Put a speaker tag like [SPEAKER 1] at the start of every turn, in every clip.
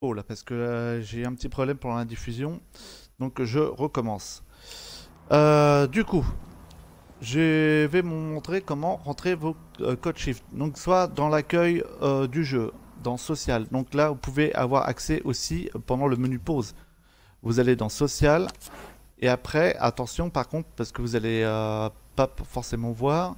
[SPEAKER 1] Oh là, parce que euh, j'ai un petit problème pour la diffusion. Donc je recommence. Euh, du coup, je vais vous montrer comment rentrer vos euh, codes shift. Donc soit dans l'accueil du jeu, dans social. Donc là, vous pouvez avoir accès aussi pendant le menu pause. Vous allez dans social. Et après, attention par contre, parce que vous allez pas forcément voir.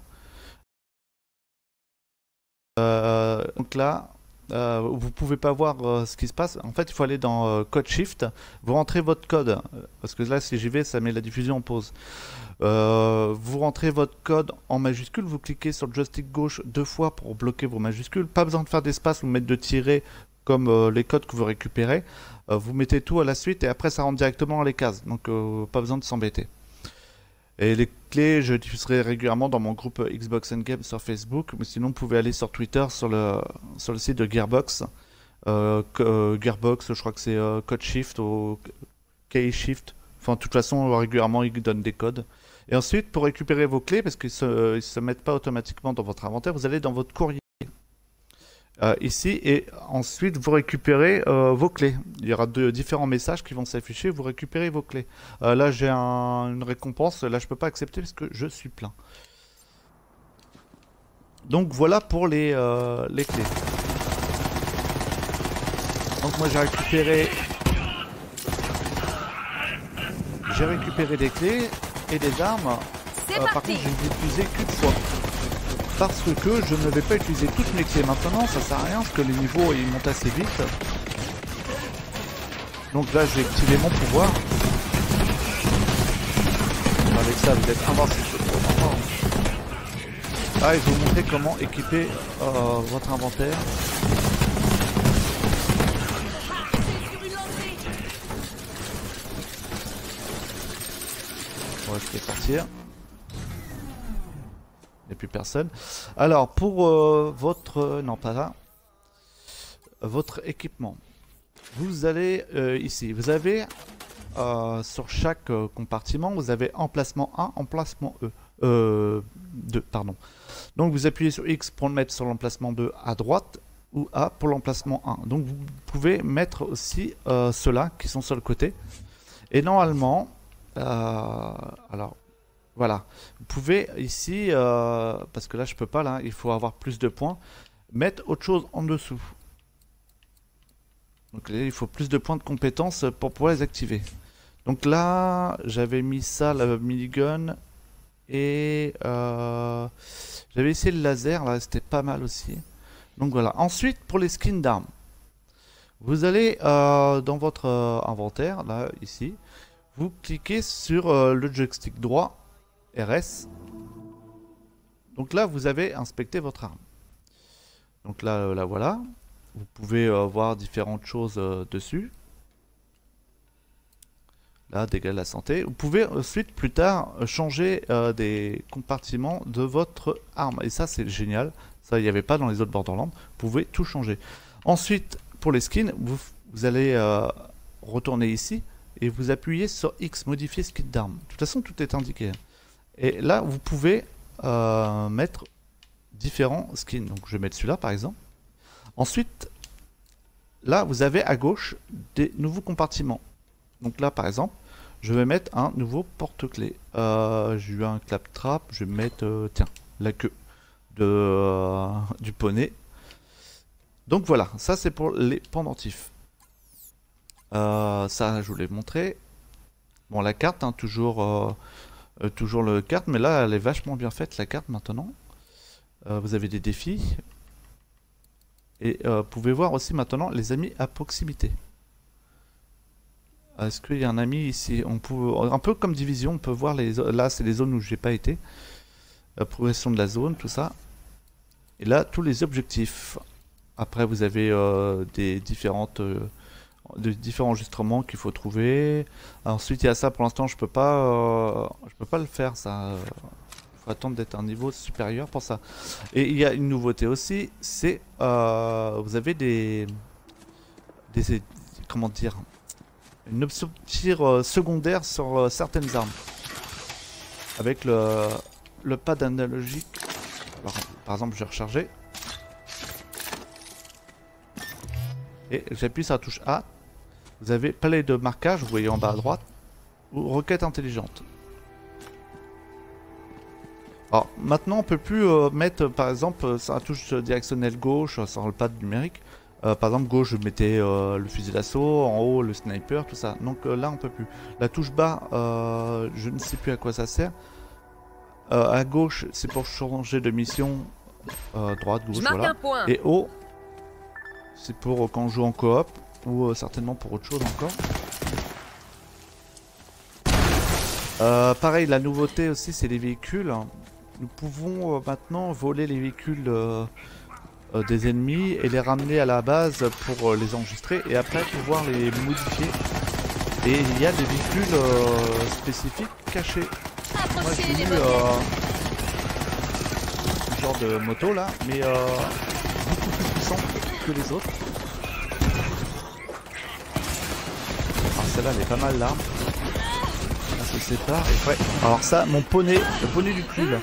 [SPEAKER 1] donc là, euh, vous pouvez pas voir euh, ce qui se passe. En fait, il faut aller dans euh, Code Shift. Vous rentrez votre code. Parce que là, si j'y vais, ça met la diffusion en pause. vous rentrez votre code en majuscule. Vous cliquez sur le joystick gauche deux fois pour bloquer vos majuscules. Pas besoin de faire d'espace ou mettre de tirer comme les codes que vous récupérez. vous mettez tout à la suite et après, ça rentre directement dans les cases. Donc, pas besoin de s'embêter. Et les clés, je diffuserai régulièrement dans mon groupe Xbox and Games sur Facebook, mais sinon vous pouvez aller sur Twitter sur le, sur le site de Gearbox. Euh, euh, Gearbox, je crois que c'est euh, Code Shift ou Key Shift. Enfin, de toute façon, régulièrement, ils donnent des codes. Et ensuite, pour récupérer vos clés, parce qu'ils ne se mettent pas automatiquement dans votre inventaire, vous allez dans votre courrier. Euh, ici et ensuite vous récupérez euh, vos clés. Il y aura deux différents messages qui vont s'afficher, vous récupérez vos clés. Euh, là j'ai une récompense, là je peux pas accepter parce que je suis plein. Donc voilà pour les, les clés. Donc moi j'ai récupéré... J'ai récupéré des clés et des armes. par contre j'ai utilisé qu'une fois parce que je ne vais pas utiliser toutes mes clés maintenant, ça sert à rien parce que les niveaux ils montent assez vite. Donc là j'ai activé mon pouvoir. Avec ça vous êtes invincible. Ah, je vais vous montrer comment équiper euh, votre inventaire. On va essayer plus personne. Alors, pour euh, votre... Euh, non, pas là. Votre équipement. Vous allez euh, ici. Vous avez sur chaque compartiment, vous avez emplacement 1, emplacement E. 2, pardon. Donc vous appuyez sur X pour le mettre sur l'emplacement 2 à droite ou A pour l'emplacement 1. Donc vous pouvez mettre aussi ceux-là qui sont sur le côté. Et normalement, alors voilà. Vous pouvez ici, euh, parce que là je peux pas, là, il faut avoir plus de points, mettre autre chose en dessous. Donc là, il faut plus de points de compétence pour pouvoir les activer. Donc là, j'avais mis ça, la minigun, et euh, j'avais essayé le laser, là, c'était pas mal aussi. Donc voilà. Ensuite, pour les skins d'armes, vous allez euh, dans votre inventaire, là, ici, vous cliquez sur le joystick droit RS. Donc là, vous avez inspecté votre arme. Donc là, euh, là voilà. Vous pouvez euh, voir différentes choses euh, dessus. Là, dégâts de la santé. Vous pouvez ensuite, plus tard, changer des compartiments de votre arme. Et ça, c'est génial. Ça, il n'y avait pas dans les autres Borderlands. Vous pouvez tout changer. Ensuite, pour les skins, vous, allez retourner ici et vous appuyez sur X, modifier skin d'arme. De toute façon, tout est indiqué. Et là, vous pouvez euh, mettre différents skins. Donc je vais mettre celui-là par exemple. Ensuite, là, vous avez à gauche des nouveaux compartiments. Donc là, par exemple, je vais mettre un nouveau porte-clés. Euh, J'ai eu un claptrap, je vais mettre, euh, tiens, la queue du poney. Donc voilà, ça c'est pour les pendentifs. ça, je vous l'ai montré. Bon, la carte, hein, toujours euh, toujours le carte, mais là elle est vachement bien faite la carte maintenant. Euh, vous avez des défis. Et euh, vous pouvez voir aussi maintenant les amis à proximité. Est-ce qu'il y a un ami ici? On peut, Un peu comme division, on peut voir les là c'est les zones où j'ai pas été. La progression de la zone, tout ça. Et là, tous les objectifs. Après, vous avez des différentes de différents enregistrements qu'il faut trouver. Ensuite, il y a ça. Pour l'instant, je peux pas, euh, je peux pas le faire. Ça, faut attendre d'être un niveau supérieur pour ça. Et il y a une nouveauté aussi, c'est euh, vous avez des, des, comment dire, une option de tir euh, secondaire sur certaines armes avec le le pad analogique. par exemple, je vais recharger. et j'appuie sur la touche A. Vous avez palais de marquage, vous voyez en bas à droite, ou requête intelligente. Alors maintenant on peut plus euh, mettre par exemple sur la touche directionnelle gauche sur le pad numérique. par exemple gauche je mettais le fusil d'assaut, en haut le sniper, tout ça. Donc là on peut plus. La touche bas, je ne sais plus à quoi ça sert. à gauche c'est pour changer de mission euh, droite, gauche, voilà. Et haut, c'est pour euh, quand on joue en coop ou euh, certainement pour autre chose encore. pareil, la nouveauté aussi, c'est les véhicules. Nous pouvons maintenant voler les véhicules des ennemis et les ramener à la base pour les enregistrer et après pouvoir les modifier. Et il y a des véhicules spécifiques cachés. Moi, genre de moto là, mais euh, beaucoup plus puissant que les autres. Celle-là elle est pas mal là. Ça se sépare et ouais. Alors ça, mon poney, le poney du cul là.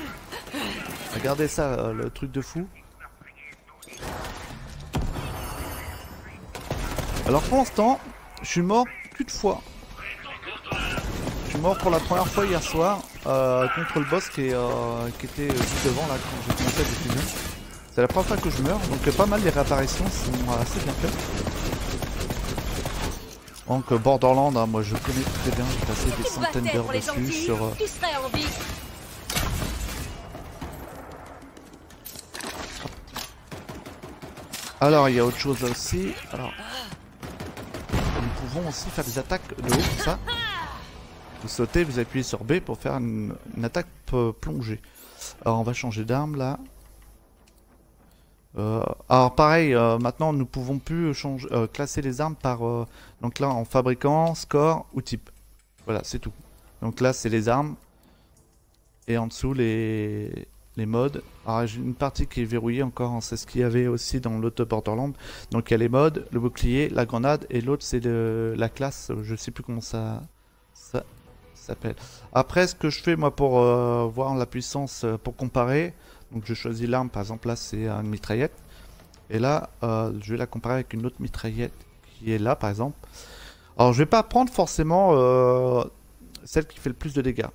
[SPEAKER 1] Regardez ça, euh, le truc de fou. Alors pour l'instant, je suis mort qu'une fois mort pour la première fois hier soir euh, contre le boss qui, euh, qui était juste devant là quand j'ai commencé à. C'est la première fois que je meurs, donc pas mal les réapparitions sont assez bien faites. Donc Borderland, hein, moi je connais très bien, j'ai passé des centaines d'heures dessus sur... Euh, Alors il y a autre chose aussi. Alors, nous pouvons aussi faire des attaques de haut comme ça. Vous sautez, vous appuyez sur B pour faire une, attaque plongée. Alors on va changer d'arme là. Euh, alors pareil, euh, maintenant nous pouvons plus euh, classer les armes par donc là en fabricant, score ou type. Voilà, c'est tout. Donc là c'est les armes et en dessous les les modes. Alors j'ai une partie qui est verrouillée encore, hein, c'est ce qu'il y avait aussi dans l'autre Borderland. Donc il y a les modes, le bouclier, la grenade et l'autre c'est la classe. Je sais plus comment ça ça après, ce que je fais moi pour voir la puissance, pour comparer, donc je choisis l'arme, par exemple là c'est une mitraillette, et là euh, je vais la comparer avec une autre mitraillette qui est là par exemple. Alors je vais pas prendre forcément celle qui fait le plus de dégâts.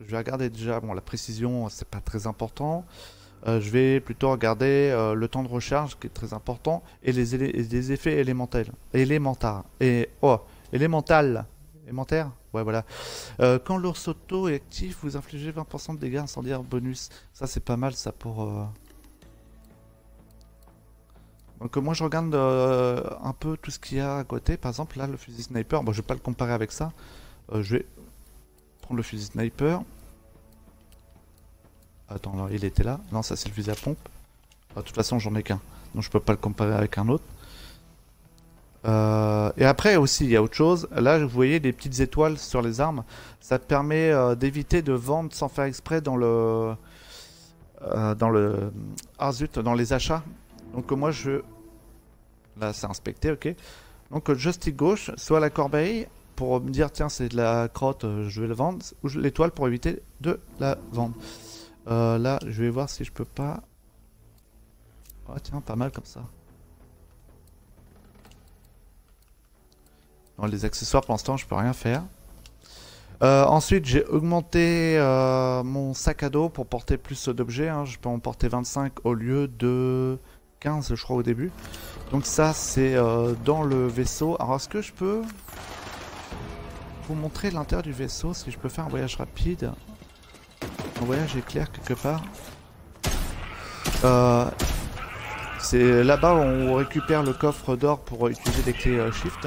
[SPEAKER 1] Je vais regarder déjà, bon la précision c'est pas très important. je vais plutôt regarder le temps de recharge qui est très important et les, les effets élémentaires. Élémentaires. Et oh, élémental. Ouais, voilà. Euh, quand l'ours auto est actif, vous infligez 20% de dégâts incendiaires bonus. Ça, c'est pas mal, ça, pour... Euh. Donc moi, je regarde euh, un peu tout ce qu'il y a à côté. Par exemple, là, le fusil sniper. Bon, je vais pas le comparer avec ça. je vais prendre le fusil sniper. Attends, il était là. Non, ça, c'est le fusil à pompe. de toute façon, j'en ai qu'un. Donc, je peux pas le comparer avec un autre. Euh, et après aussi, il y a autre chose. Là, vous voyez des petites étoiles sur les armes. Ça permet euh, d'éviter de vendre sans faire exprès dans le... Euh, dans le... Ah zut, dans les achats. Donc moi, je... Là, c'est inspecté, ok. Donc joystick gauche, soit la corbeille pour me dire, tiens, c'est de la crotte, je vais le vendre. Ou l'étoile pour éviter de la vendre. là, je vais voir si je peux pas... Oh tiens, pas mal comme ça. Les accessoires, pour l'instant, je peux rien faire. Euh, ensuite, j'ai augmenté euh, mon sac à dos pour porter plus d'objets. Hein. Je peux en porter 25 au lieu de 15, je crois, au début. Donc ça, c'est euh, dans le vaisseau. Alors, est-ce que je peux vous montrer l'intérieur du vaisseau Si je peux faire un voyage rapide? Un voyage éclair quelque part. c'est là-bas où on récupère le coffre d'or pour utiliser des clés Shift.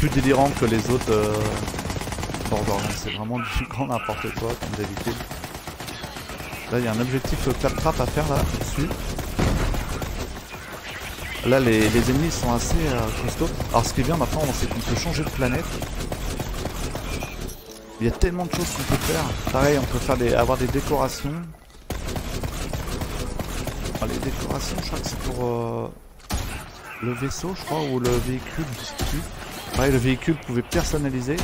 [SPEAKER 1] Plus délirant que les autres euh, C'est vraiment du grand n'importe quoi, comme d'habitude. Là, il y a un objectif claptrap à faire là, dessus. Là, les, ennemis sont assez euh, costauds. Alors, ce qui est bien maintenant, c'est qu'on peut changer de planète. Il y a tellement de choses qu'on peut faire. Pareil, on peut faire des, avoir des décorations. les décorations, je crois que c'est pour... Euh, le vaisseau, je crois, ou le véhicule, je Ouais, le véhicule pouvait personnaliser.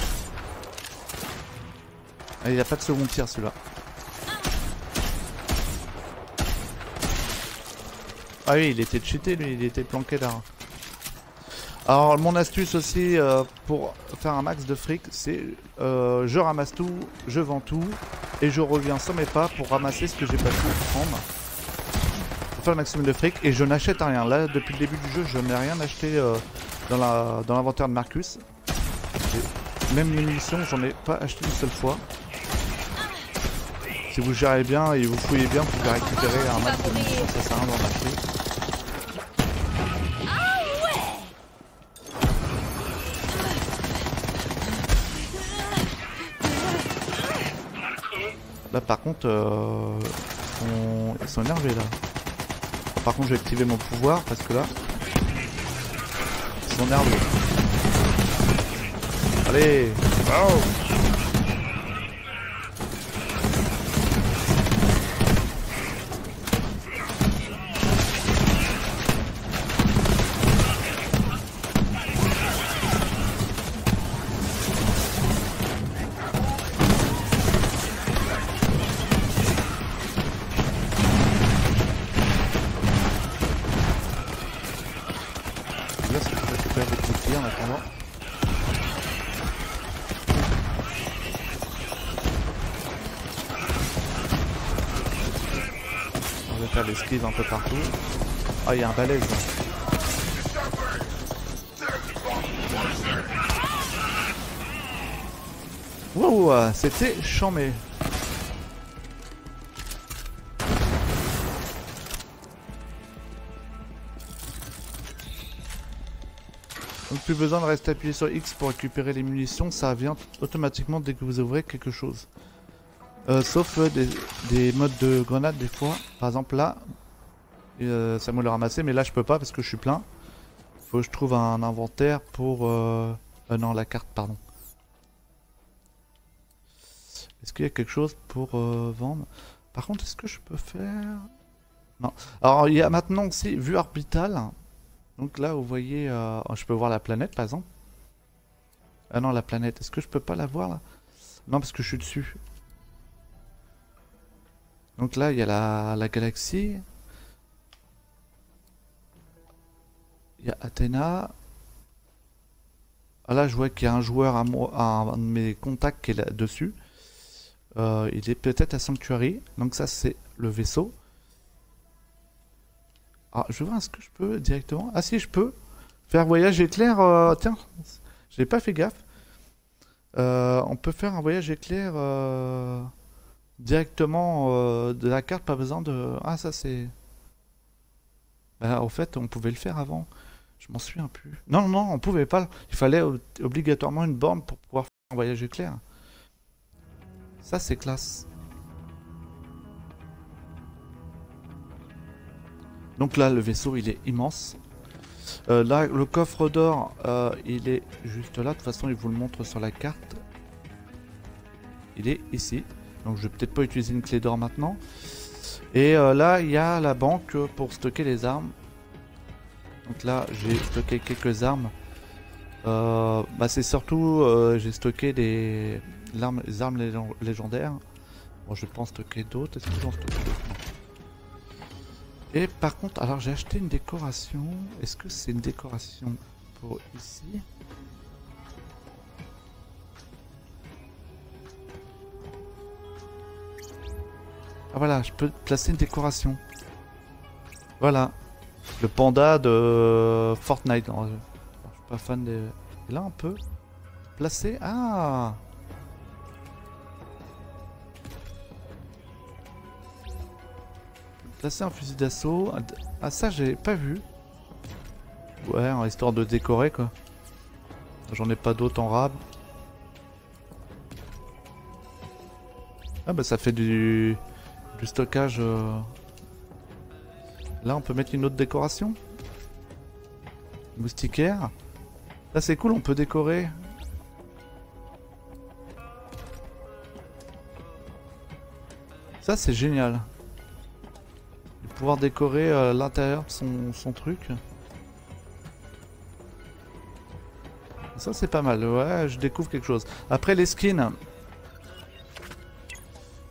[SPEAKER 1] Ah, il n'y a pas de second tir celui-là. Ah oui, il était cheaté lui, il était planqué là. Alors mon astuce aussi euh, pour faire un max de fric, c'est euh, je ramasse tout, je vends tout et je reviens sans mes pas pour ramasser ce que j'ai pas pu prendre. Pour faire le maximum de fric et je n'achète rien. Là depuis le début du jeu je n'ai rien acheté euh, dans l'inventaire dans de Marcus. Même les munitions j'en ai pas acheté une seule fois. Si vous gérez bien et vous fouillez bien, vous pouvez récupérer un max de munitions, ça sert à rien d'en acheter. Là par contre, euh, ils sont énervés là. Par contre, je vais activer mon pouvoir parce que là, ils sont nerveux. Un peu partout. Ah, il y a un balèze. Wow, c'était chambé. Donc plus besoin de rester appuyé sur X pour récupérer les munitions, ça vient automatiquement dès que vous ouvrez quelque chose. Euh, sauf euh, des, des modes de grenade des fois. Par exemple là, euh, ça me le ramasser, mais là je peux pas parce que je suis plein. Faut que je trouve un inventaire pour... Non, la carte, pardon. Est-ce qu'il y a quelque chose pour vendre? Par contre, est-ce que je peux faire... Non. Alors, il y a maintenant aussi vue orbitale. Donc là, vous voyez... Je peux voir la planète, par exemple. Ah non, la planète. Est-ce que je peux pas la voir, là? Non, parce que je suis dessus. Donc là, il y a la, la galaxie. Il y a Athéna. Ah là, je vois qu'il y a un joueur, à un de mes contacts qui est là-dessus. Euh, il est peut-être à Sanctuary. Donc ça, c'est le vaisseau. Ah, je vois, est-ce que je peux directement... Ah si, je peux faire voyage éclair. Euh, tiens, j'ai pas fait gaffe. Euh, on peut faire un voyage éclair directement de la carte, pas besoin de... Ah, ça c'est... Bah, au fait, on pouvait le faire avant. Je m'en souviens plus. Non, non, on pouvait pas. Il fallait obligatoirement une borne pour pouvoir faire un voyage éclair. Ça, c'est classe. Donc là, le vaisseau, il est immense. Euh, là, le coffre d'or, euh, il est juste là. De toute façon, il vous le montre sur la carte. Il est ici. Donc, je vais peut-être pas utiliser une clé d'or maintenant. Et euh, là, il y a la banque pour stocker les armes. Donc là, j'ai stocké quelques armes. Euh, bah c'est surtout, euh, j'ai stocké des armes, les armes légendaires. Bon, je en stocker d'autres. Est-ce que j'en stocke d'autres? Et par contre, alors j'ai acheté une décoration. Est-ce que c'est une décoration pour ici? Ah voilà, je peux placer une décoration. Voilà. Le panda de Fortnite. je suis pas fan des... là, on peut placer... Ah Placer un fusil d'assaut. Ah, ça, j'ai pas vu. Ouais, en histoire de décorer, quoi. J'en ai pas d'autres en rab. Ah bah ça fait du, du stockage euh, Là, on peut mettre une autre décoration. Moustiquaire. Là, c'est cool, on peut décorer. Ça, c'est génial. Pouvoir décorer euh, l'intérieur de son truc. ça c'est pas mal, ouais, je découvre quelque chose. Après les skins,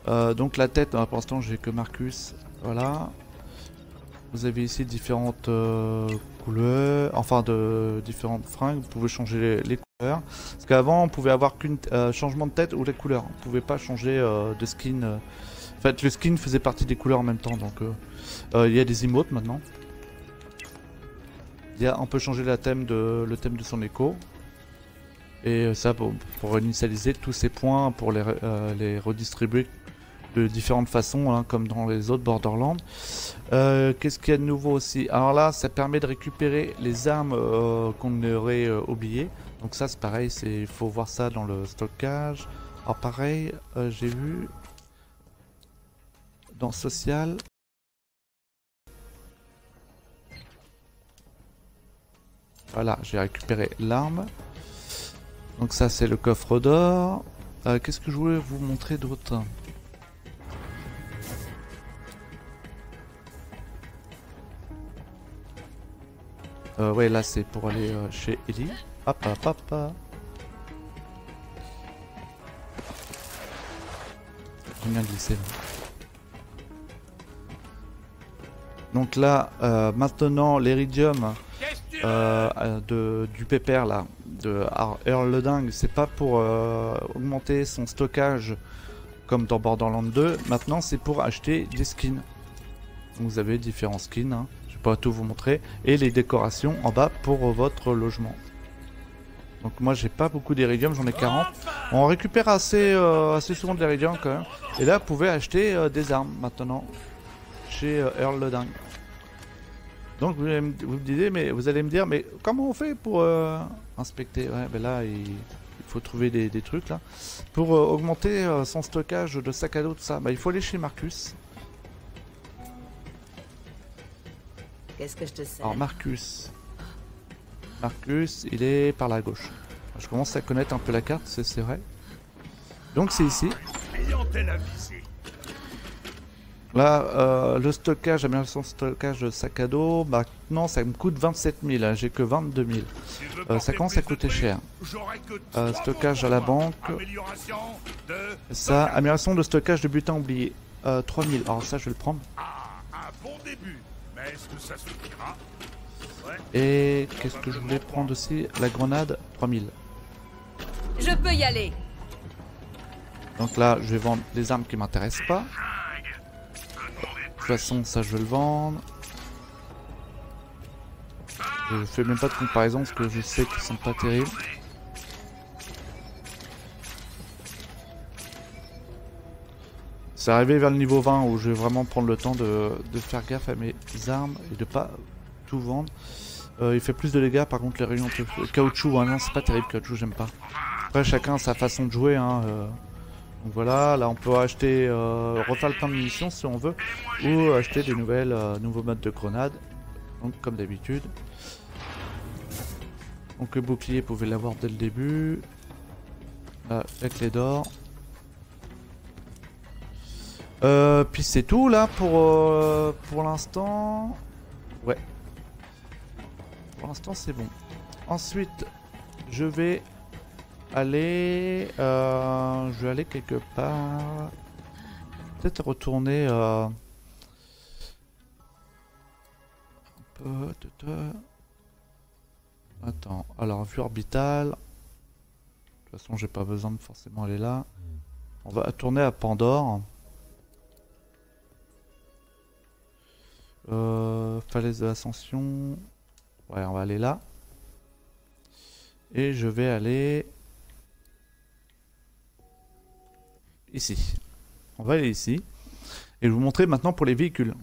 [SPEAKER 1] euh, donc la tête, hein, pour l'instant j'ai que Marcus, voilà. Vous avez ici différentes euh, couleurs, enfin de différentes fringues, vous pouvez changer les, couleurs. Parce qu'avant on pouvait avoir qu'une euh, changement de tête ou les couleurs, on pouvait pas changer de skin. En fait le skin faisait partie des couleurs en même temps, donc il y a des emotes maintenant. On peut changer le thème de son écho. Et ça pour, pour initialiser tous ces points, pour les redistribuer de différentes façons, hein, comme dans les autres Borderlands. Euh, qu'est-ce qu'il y a de nouveau aussi? Alors là, ça permet de récupérer les armes euh, qu'on aurait euh, oubliées. Donc ça, c'est pareil, il faut voir ça dans le stockage. Alors pareil, j'ai vu dans social. Voilà, j'ai récupéré l'arme. Donc ça, c'est le coffre d'or. Qu'est-ce que je voulais vous montrer d'autre? Euh, ouais, là c'est pour aller euh, chez Ellie. Hop, hop, hop. J'ai bien glissé. Donc là, euh, maintenant, l'Eridium de, du pépère là, de Earl le Dingue, c'est pas pour augmenter son stockage comme dans Borderlands 2. Maintenant, c'est pour acheter des skins. Vous avez différents skins. Hein pas tout vous montrer. Et les décorations en bas pour votre logement. Donc moi j'ai pas beaucoup d'Iridium, j'en ai 40. On récupère assez, euh, assez souvent de l'Iridium quand même. Et là vous pouvez acheter euh, des armes maintenant chez euh, Earl le Dingue. Donc vous, vous me disiez, mais vous allez me dire, mais comment on fait pour inspecter? Ouais, ben là il, faut trouver des, trucs là. Pour augmenter son stockage de sac à dos, tout ça, bah, il faut aller chez Marcus.
[SPEAKER 2] Qu'est-ce que je te sais
[SPEAKER 1] Alors Marcus. Marcus, il est par la gauche. Je commence à connaître un peu la carte, c'est vrai. Donc c'est ici. Là, euh, le stockage, amélioration de stockage de sac à dos, maintenant ça me coûte 27 000, hein, j'ai que 22 000. Euh, ça commence à coûter cher. Euh, stockage à la banque. Ça, amélioration de stockage de butin oublié. 3 000, alors ça je vais le prendre. Et qu'est-ce que je voulais prendre aussi? La grenade, 3000.
[SPEAKER 2] Je peux y aller.
[SPEAKER 1] Donc là, je vais vendre les armes qui m'intéressent pas. De toute façon, ça je vais le vendre. Je fais même pas de comparaison parce que je sais qu'ils sont pas terribles. C'est arrivé vers le niveau 20 où je vais vraiment prendre le temps de, faire gaffe à mes armes et de pas tout vendre. Euh, il fait plus de dégâts par contre les rayons de caoutchouc, non c'est pas terrible caoutchouc j'aime pas. Après chacun a sa façon de jouer hein, euh. Donc voilà, là on peut acheter, euh, refaire le temps de munitions si on veut, ou acheter des nouvelles, nouveaux modes de grenades, donc comme d'habitude. Donc le bouclier, pouvez l'avoir dès le début. avec les d'or. Euh, puis c'est tout là pour, euh, pour l'instant. Ouais. Pour l'instant c'est bon. Ensuite, je vais aller... Euh, je vais aller quelque part. Peut-être retourner... Un peu... Attends, alors vue orbitale. De toute façon, j'ai pas besoin de forcément aller là. On va tourner à Pandore. Euh, falaise de l'ascension. Ouais, on va aller là. Et je vais aller... Ici. On va aller ici. Et je vous montrer maintenant pour les véhicules.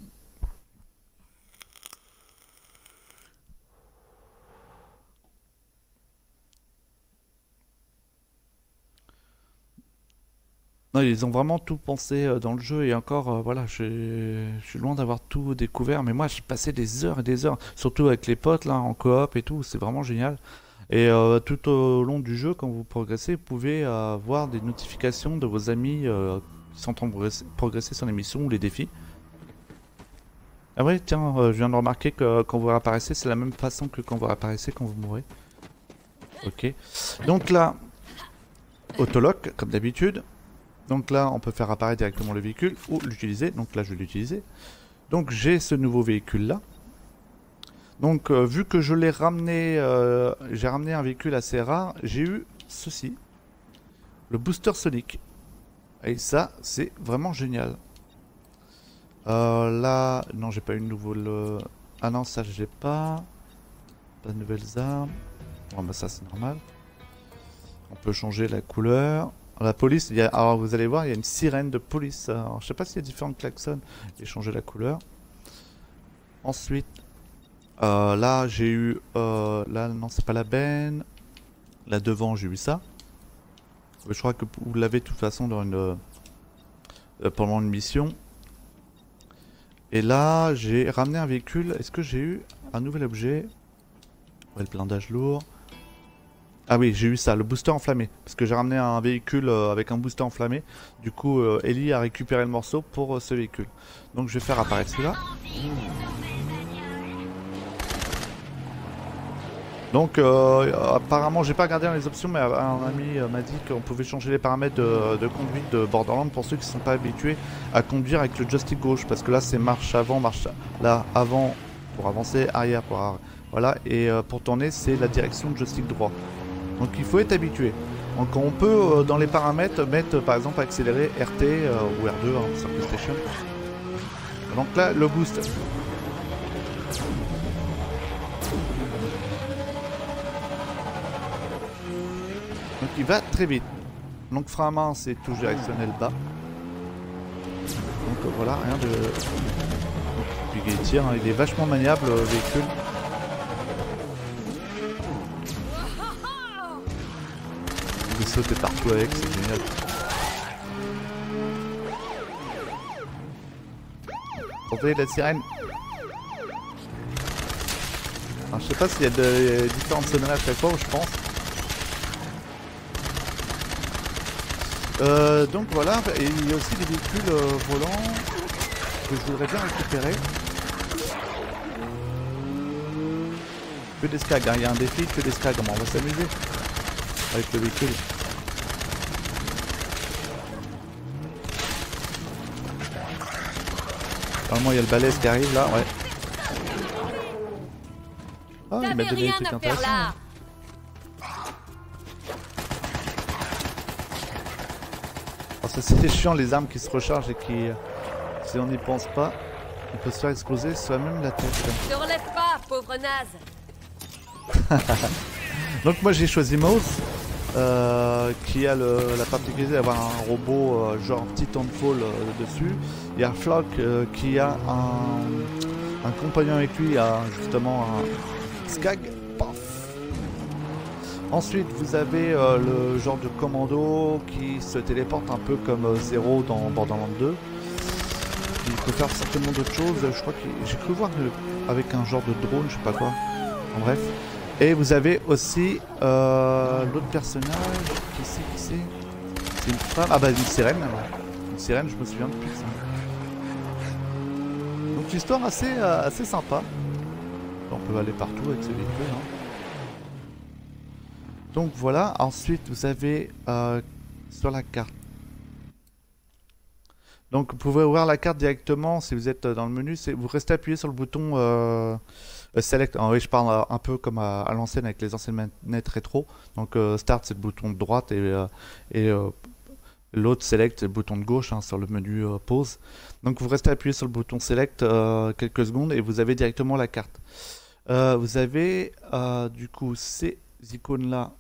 [SPEAKER 1] Non, ils ont vraiment tout pensé euh, dans le jeu et encore, euh, voilà, je suis loin d'avoir tout découvert, mais moi j'ai passé des heures et des heures, surtout avec les potes là, en coop et tout, c'est vraiment génial. Et euh, tout au long du jeu, quand vous progressez, vous pouvez avoir des notifications de vos amis qui sont en train de progresser, sur les missions ou les défis. Ah ouais, tiens, je viens de remarquer que quand vous réapparaissez, c'est la même façon que quand vous réapparaissez quand vous mourrez. Ok. Donc là, autolock, comme d'habitude. Donc là, on peut faire apparaître directement le véhicule ou l'utiliser. Donc là, je vais l'utiliser. Donc j'ai ce nouveau véhicule là. Donc euh, vu que je l'ai ramené, euh, j'ai ramené un véhicule assez rare, j'ai eu ceci. Le booster Sonic. Et ça, c'est vraiment génial. Euh, là, non, j'ai pas eu de nouveau le... Ah non, ça j'ai pas. Pas de nouvelles armes. Bon bah ça c'est normal. On peut changer la couleur. La police, alors vous allez voir, il y a une sirène de police. Alors, je sais pas s'il y a différents klaxons. J'ai changé la couleur. Ensuite, euh, là j'ai eu... Euh, là non, c'est pas la benne. Là devant, j'ai eu ça. Je crois que vous l'avez de toute façon dans une... Euh, pendant une mission. Et là, j'ai ramené un véhicule. Est-ce que j'ai eu un nouvel objet? Ouais, le blindage lourd. Ah oui, j'ai eu ça, le booster enflammé. Parce que j'ai ramené un véhicule euh, avec un booster enflammé. Du coup, euh, Ellie a récupéré le morceau pour euh, ce véhicule. Donc je vais faire apparaître celui-là. Donc apparemment, j'ai pas regardé dans les options, mais un ami m'a dit qu'on pouvait changer les paramètres de, conduite de Borderlands pour ceux qui sont pas habitués à conduire avec le joystick gauche. Parce que là, c'est marche avant, marche là avant pour avancer, arrière pour voilà, et pour tourner, c'est la direction de joystick droit. Donc il faut être habitué. Donc on peut euh, dans les paramètres mettre par exemple accélérer RT euh, ou R2 hein, sur PlayStation. Donc là le boost. Donc il va très vite. Donc frein à main c'est touche directionnelle bas. Donc euh, voilà, rien de... Il hein, il est vachement maniable le véhicule. Sauter partout avec, c'est génial. Entendez la sirène Je sais pas s'il y a différentes sonneries à chaque fois, je pense. Euh, donc voilà, et il y a aussi des véhicules euh, volants que je voudrais bien récupérer. Que des skags, hein. il y a un défi que des skags, on va s'amuser avec le véhicule. Normalement, il y a le balèze qui arrive là, ouais.
[SPEAKER 2] Ah, il m'a donné des trucs intéressants.
[SPEAKER 1] Alors, ça c'était chiant les armes qui se rechargent et qui, si on n'y pense pas, on peut se faire exploser soi-même la tête.
[SPEAKER 2] Ne relève pas, pauvre naze.
[SPEAKER 1] Donc moi j'ai choisi Mouse. Euh, qui a la particularité d'avoir un robot euh, genre Titanfall euh, dessus. Il y a Flock qui a un, compagnon avec lui, a justement un Skag. Ensuite, vous avez le genre de commando qui se téléporte un peu comme Zero dans Borderlands 2. Il peut faire certainement d'autres choses. Je crois que j'ai cru voir avec un genre de drone, je sais pas quoi. En bref. Et vous avez aussi euh, l'autre personnage. Qui c'est Qui c'est? C'est une femme. Ah bah une sirène. Une sirène, je me souviens de plus. Donc l'histoire assez, euh, assez sympa. On peut aller partout avec ce véhicule. Hein. Donc voilà. Ensuite, vous avez euh, sur la carte. Donc vous pouvez ouvrir la carte directement si vous êtes dans le menu. Vous restez appuyé sur le bouton euh, select, oui, je parle un peu comme à, l'ancienne avec les anciennes manettes rétro. Donc euh, Start, c'est le bouton de droite et, euh, l'autre Select, c'est le bouton de gauche hein, sur le menu Pause. Donc vous restez appuyé sur le bouton Select quelques secondes et vous avez directement la carte. vous avez du coup ces icônes-là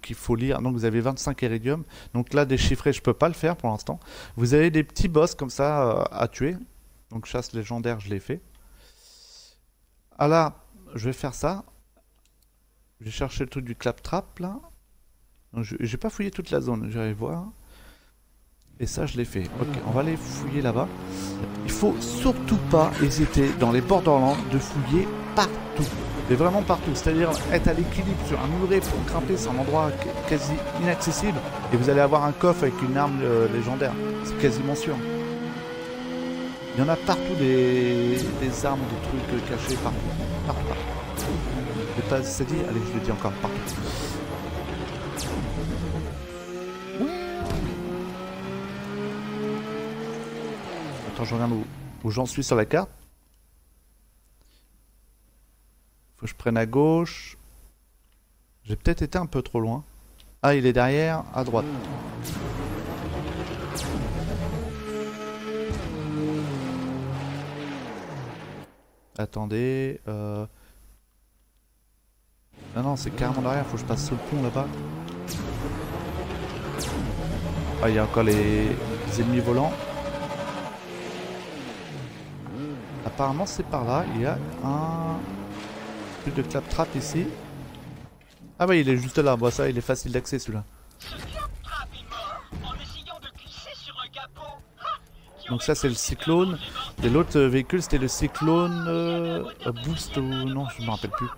[SPEAKER 1] qu'il faut lire. Donc vous avez 25 iridium. Donc là, déchiffrer, je peux pas le faire pour l'instant. Vous avez des petits boss comme ça à tuer. Donc chasse légendaire, je l'ai fait. Ah là, je vais faire ça. Je vais chercher le truc du claptrap là. J'ai pas fouillé toute la zone, j'irai voir. Et ça, je l'ai fait. Ok, on va aller fouiller là-bas. Il faut surtout pas hésiter dans les Borderlands de fouiller partout. Mais vraiment partout. C'est-à-dire être à l'équilibre sur un muret pour grimper sur un endroit quasi inaccessible. Et vous allez avoir un coffre avec une arme euh, légendaire. C'est quasiment sûr. Il y en a partout des, armes, des trucs cachés partout. Partout, partout. pas assez dit. Allez, je le dis encore partout. Attends, je regarde où, où j'en suis sur la carte. Faut que je prenne à gauche. J'ai peut-être été un peu trop loin. Ah, il est derrière, à droite. Attendez. Euh... Non, non, c'est carrément derrière. Faut que je passe sous le pont là-bas. Ah, il y a encore les... ennemis volants. Apparemment, c'est par là. Il y a un... Plus de claptrap ici. Ah bah il est juste là, bon ça il est facile d'accès celui-là. Donc ça c'est le cyclone. Et l'autre véhicule c'était le cyclone euh, boost ou non je me rappelle plus.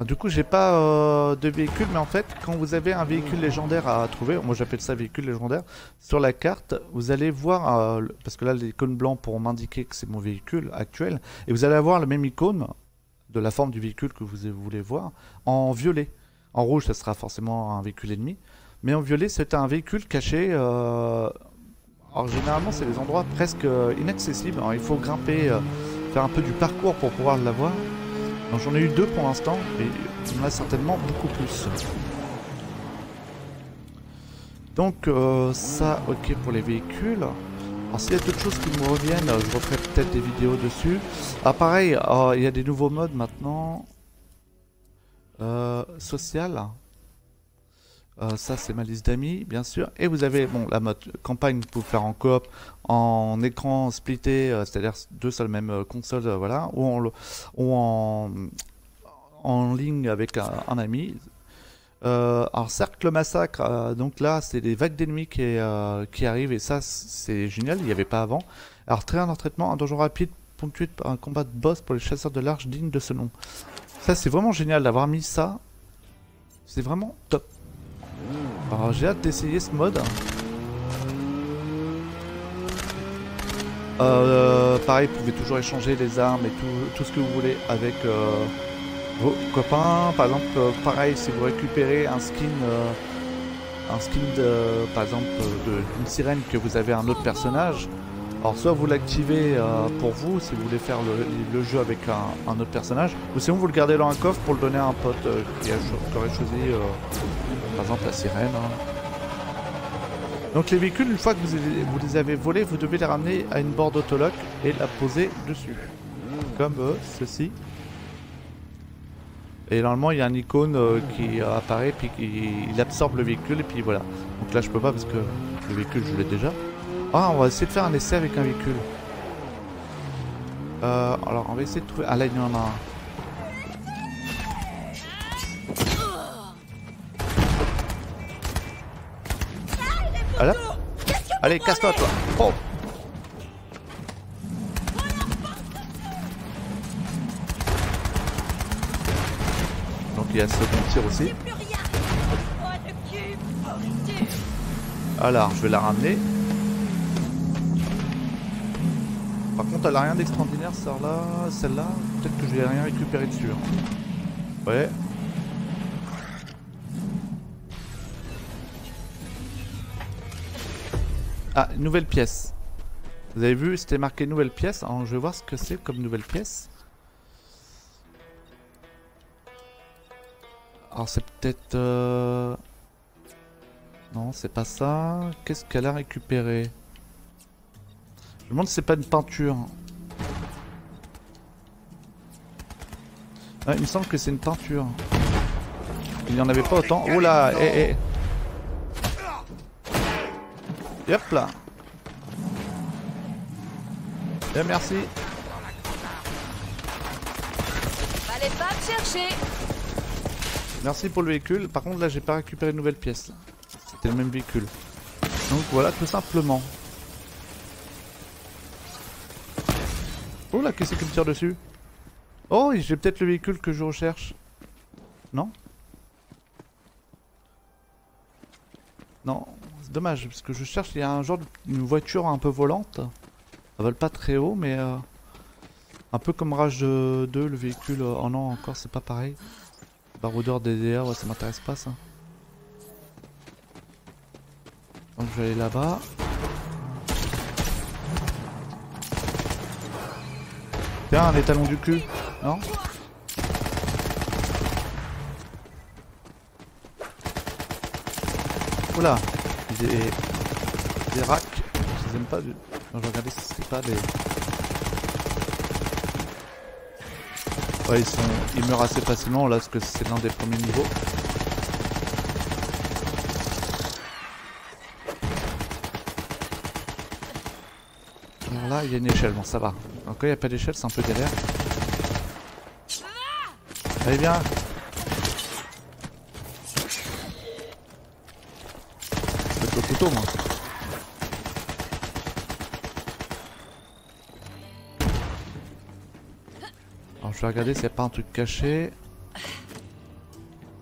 [SPEAKER 1] Du coup j'ai pas euh, de véhicule mais en fait quand vous avez un véhicule légendaire à trouver, moi j'appelle ça véhicule légendaire, sur la carte vous allez voir, euh, parce que là l'icône blanc pour m'indiquer que c'est mon véhicule actuel, et vous allez avoir le même icône de la forme du véhicule que vous voulez voir, en violet. En rouge, ça sera forcément un véhicule ennemi. Mais en violet, c'est un véhicule caché. Alors généralement, c'est des endroits presque euh, inaccessibles. Alors, il faut grimper, euh, faire un peu du parcours pour pouvoir l'avoir. Donc j'en ai eu deux pour l'instant, et il y en a certainement beaucoup plus. Donc euh, ça, ok pour les véhicules. Alors s'il y a d'autres choses qui me reviennent, je referai peut-être des vidéos dessus. Ah pareil, il y a des nouveaux modes maintenant. Social. Euh, ça c'est ma liste d'amis bien sûr. Et vous avez bon la mode campagne pour faire en coop, en écran splitté, euh, c'est-à-dire deux sur la même console, voilà, ou en, en, ligne avec un, un ami. Euh, alors cercle massacre, euh, donc là c'est des vagues d'ennemis qui, euh, qui arrivent et ça c'est génial, il n'y avait pas avant. Alors très en traitement, un donjon rapide ponctué par un combat de boss pour les chasseurs de l'arche digne de ce nom. Ça c'est vraiment génial d'avoir mis ça, c'est vraiment top. Alors j'ai hâte d'essayer ce mode. pareil, vous pouvez toujours échanger les armes et tout, ce que vous voulez avec vos copains. Par exemple, euh, pareil, si vous récupérez un skin, euh, un skin de, par exemple, d'une sirène que vous avez un autre personnage, alors soit vous l'activez euh, pour vous si vous voulez faire le, jeu avec un, autre personnage, ou sinon vous le gardez dans un coffre pour le donner à un pote qui, aurait choisi par exemple la sirène. Hein. Donc les véhicules, une fois que vous, vous, les avez volés, vous devez les ramener à une borne autolock et la poser dessus. Comme ceci. Et normalement, il y a un icône euh, qui apparaît, puis qui, il absorbe le véhicule, et puis voilà. Donc là, je peux pas parce que le véhicule, je l'ai déjà. Ah, on va essayer de faire un essai avec un véhicule. Euh, alors, on va essayer de trouver... Ah là, il y en a un. Allez, casse-toi, toi. Oh il y a ce second tir aussi. Alors, je vais la ramener. Elle a rien d'extraordinaire, celle-là. Celle-là, peut-être que je vais rien récupérer dessus. Hein. Ouais. Ah, nouvelle pièce. Vous avez vu, c'était marqué nouvelle pièce. Alors, je vais voir ce que c'est comme nouvelle pièce. Alors c'est peut-être... Euh, non, c'est pas ça. Qu'est-ce qu'elle a récupéré? Je me demande si c'est pas une peinture. il me semble que c'est une peinture. Il n'y en avait pas autant. Oh là, eh, eh. Hop là. Eh, merci.
[SPEAKER 2] Pas me chercher.
[SPEAKER 1] Merci pour le véhicule. Par contre, là, j'ai pas récupéré de nouvelles pièces. C'était le même véhicule. Donc voilà, tout simplement. Oh là, qu'est-ce qui me tire dessus Oh, j'ai peut-être le véhicule que je recherche. Non Non, c'est dommage, parce que je cherche, il y a un genre de voiture un peu volante. Elle vole pas très haut, mais... Euh... Un peu comme Rage 2, le véhicule. Oh non, encore, c'est pas pareil. Baroudeur DDR, ouais, ça m'intéresse pas ça. Donc je vais aller là-bas. Tiens, un étalon du cul, non Oula Des... Des racks, je les aime pas du... Non, je regardais si c'était pas des... Ouais, ils sont... Ils meurent assez facilement là, parce que c'est l'un des premiers niveaux. Alors là, il y a une échelle, bon ça va. Donc quand il n'y a pas d'échelle, c'est un peu galère. Allez, viens le couteau, moi. Alors je vais regarder s'il n'y a pas un truc caché.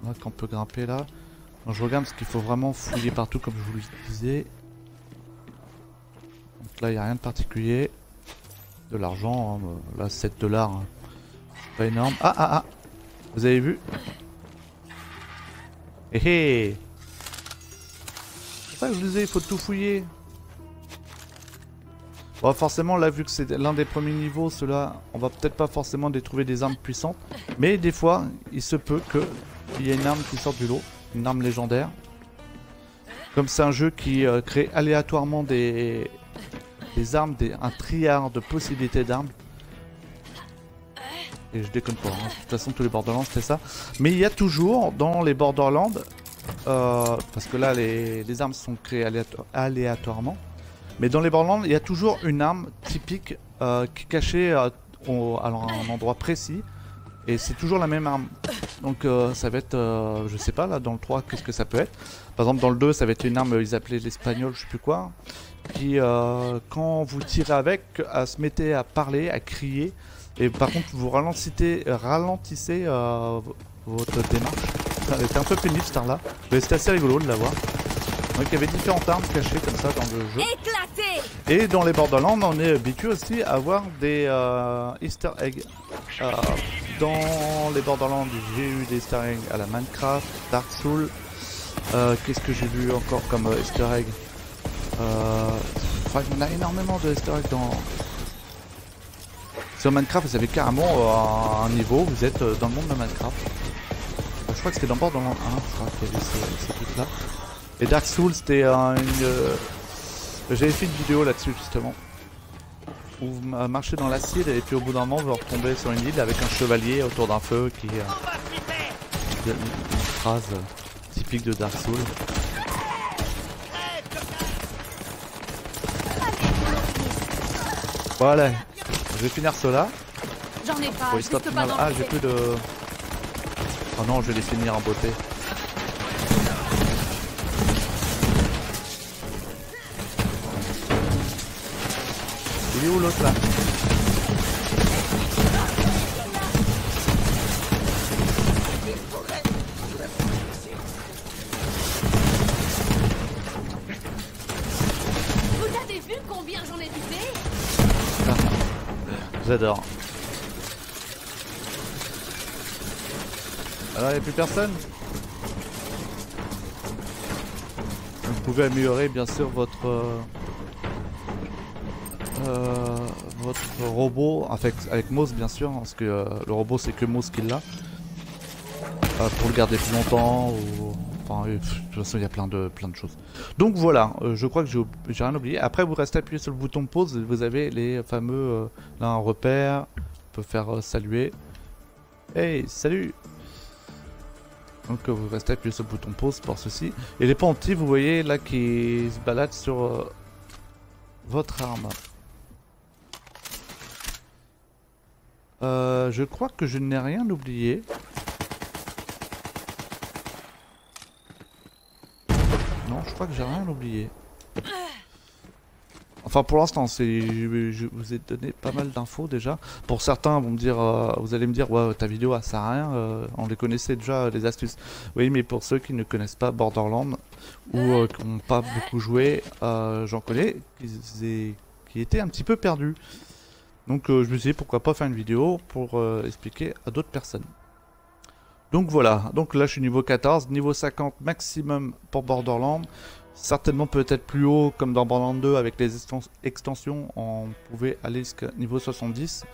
[SPEAKER 1] Là qu'on peut grimper là. Je regarde parce qu'il faut vraiment fouiller partout comme je vous le disais. Donc là il n'y a rien de particulier. De l'argent, hein, là 7 dollars. Hein. Pas énorme. Ah ah ah Vous avez vu? Hé hé je vous disais, il faut tout fouiller. Bon, forcément, là, vu que c'est l'un des premiers niveaux, cela, on va peut-être pas forcément trouver des armes puissantes. Mais des fois, il se peut qu'il y ait une arme qui sorte du lot. Une arme légendaire. Comme c'est un jeu qui euh, crée aléatoirement des, des armes, des, un triard de possibilités d'armes. Et je déconne pas, hein. de toute façon tous les Borderlands c'est ça. Mais il y a toujours dans les Borderlands euh, parce que là les, armes sont créées aléatoirement. Mais dans les Borderlands, il y a toujours une arme typique euh, qui est cachée à, un endroit précis. Et c'est toujours la même arme. Donc euh, ça va être, je sais pas là, dans le 3, qu'est-ce que ça peut être. Par exemple dans le 2, ça va être une arme, ils appelaient l'espagnol, je sais plus quoi. Qui, quand vous tirez avec, se mettait à parler, à crier. Et par contre, vous ralentissez, ralentissez votre démarche. Elle était un peu pénible cette arme là. Mais c'était assez rigolo de l'avoir. Donc il y avait différentes armes cachées comme ça dans le jeu. Et dans les Borderlands, on est habitué aussi à avoir des euh, easter eggs. Euh, dans les Borderlands, j'ai eu des easter eggs à la Minecraft, Dark Souls. Euh, qu'est-ce que j'ai vu encore comme easter egg? Y en a énormément de easter eggs dans... Sur Minecraft, vous avez carrément un niveau, vous êtes dans le monde de Minecraft crois que c'était dans Borderlands 1, je crois qu'il là. Et Dark Souls c'était une... Euh, j'avais fait une vidéo là-dessus justement. Où vous marchez dans l'acide et puis au bout d'un moment vous retombez sur une île avec un chevalier autour d'un feu qui... Euh, une, phrase typique de Dark Souls. Voilà, je vais finir cela.
[SPEAKER 2] J'en ai pas,
[SPEAKER 1] Ah, j'ai plus de... Oh non, je vais les finir en beauté. Il est où l'autre là
[SPEAKER 2] Vous avez vu combien j'en ai buté
[SPEAKER 1] J'adore. Alors il n'y a plus personne? Vous pouvez améliorer bien sûr votre euh, euh, votre robot avec, avec Moss bien sûr parce que euh, le robot c'est que Moss qui l'a. Pour le garder plus longtemps ou enfin de toute façon il y a plein de plein de choses. Donc voilà. Je crois que j'ai rien oublié. Après vous restez appuyé sur le bouton pause. Vous avez les fameux là un repère. On peut faire saluer. Hey salut. Donc vous restez appuyé sur le bouton pause pour ceci. Et les pontis, vous voyez là qui se baladent sur euh, votre arme. Euh, je crois que je n'ai rien oublié. Non, je crois que j'ai rien oublié. Enfin, pour l'instant, je, vous ai donné pas mal d'infos déjà. Pour certains, vont me dire, euh, vous allez me dire, ta vidéo, ça sert à rien. Euh, on les connaissait déjà, les astuces. Oui, mais pour ceux qui ne connaissent pas Borderlands ou qui n'ont pas beaucoup joué, j'en connais qui, qui, étaient un petit peu perdus. Donc je me suis dit pourquoi pas faire une vidéo pour expliquer à d'autres personnes. Donc voilà, donc là je suis niveau 14, niveau 50 maximum pour Borderlands. Certainement peut-être plus haut comme dans Borderlands 2 avec les extensions, on pouvait aller jusqu'à niveau 70.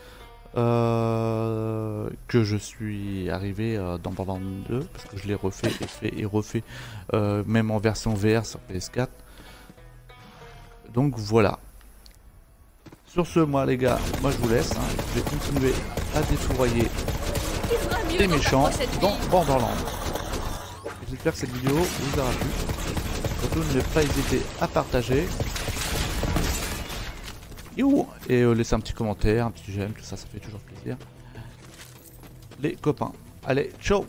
[SPEAKER 1] Euh, que je suis arrivé euh, dans Borderlands 2 parce que je l'ai refait et et refait euh, même en version VR sur PS4 donc voilà sur ce moi les gars moi je vous laisse hein. je vais continuer à défourailler les méchants dans Borderlands j'espère que cette vidéo vous aura plu surtout ne pas hésiter à partager et euh, laissez un petit commentaire, un petit j'aime, tout ça, ça fait toujours plaisir. Les copains. Allez, ciao